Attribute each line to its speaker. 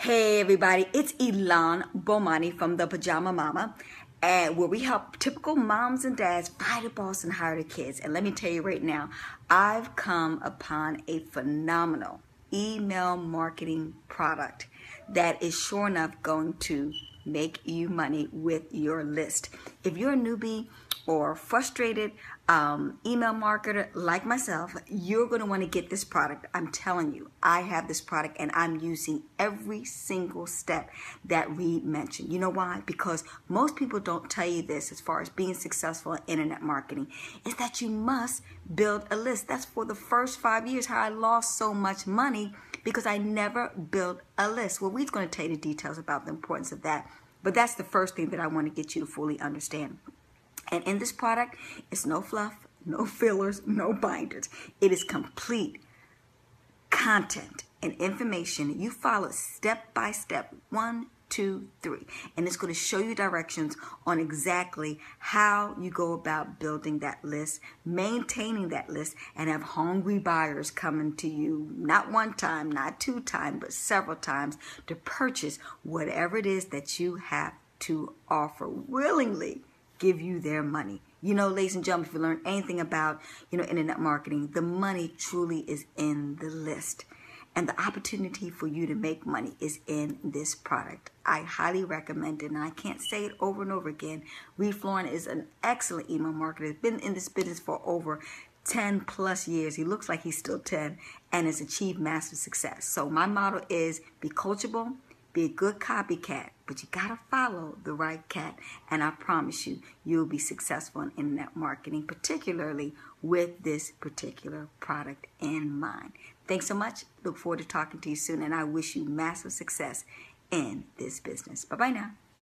Speaker 1: Hey everybody, it's Elon Bomani from the Pajama Mama, and where we help typical moms and dads fight a boss and hire the kids. And let me tell you right now, I've come upon a phenomenal email marketing product that is sure enough going to make you money with your list. If you're a newbie or frustrated um, email marketer like myself, you're going to want to get this product. I'm telling you, I have this product and I'm using every single step that Reed mentioned. You know why? Because most people don't tell you this as far as being successful in internet marketing is that you must build a list. That's for the first five years how I lost so much money because I never built a list. Well, Reed's going to tell you the details about the importance of that. But that's the first thing that I want to get you to fully understand. And in this product, it's no fluff, no fillers, no binders. It is complete content and information. You follow step by step, one, two, three. And it's going to show you directions on exactly how you go about building that list, maintaining that list, and have hungry buyers coming to you, not one time, not two times, but several times to purchase whatever it is that you have to offer willingly give you their money. You know, ladies and gentlemen, if you learn anything about, you know, internet marketing, the money truly is in the list. And the opportunity for you to make money is in this product. I highly recommend it, and I can't say it over and over again. Reed Floren is an excellent email marketer. He's been in this business for over 10 plus years. He looks like he's still 10 and has achieved massive success. So my motto is be coachable, be a good copycat, but you gotta follow the right cat. And I promise you, you'll be successful in internet marketing, particularly with this particular product in mind. Thanks so much. Look forward to talking to you soon, and I wish you massive success in this business. Bye bye now.